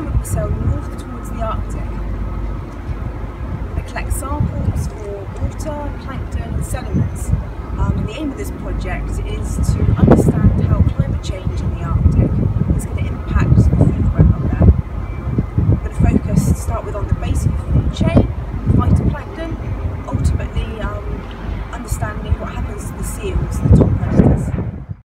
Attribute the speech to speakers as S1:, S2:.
S1: road, sail north towards the Arctic. They collect samples for water, plankton and sediments. Um, and the aim of this project is to understand how climate change in the Arctic is going to impact the food web up there. Going to focus to start with on the basic food chain, phytoplankton, ultimately um, understanding what happens to the seals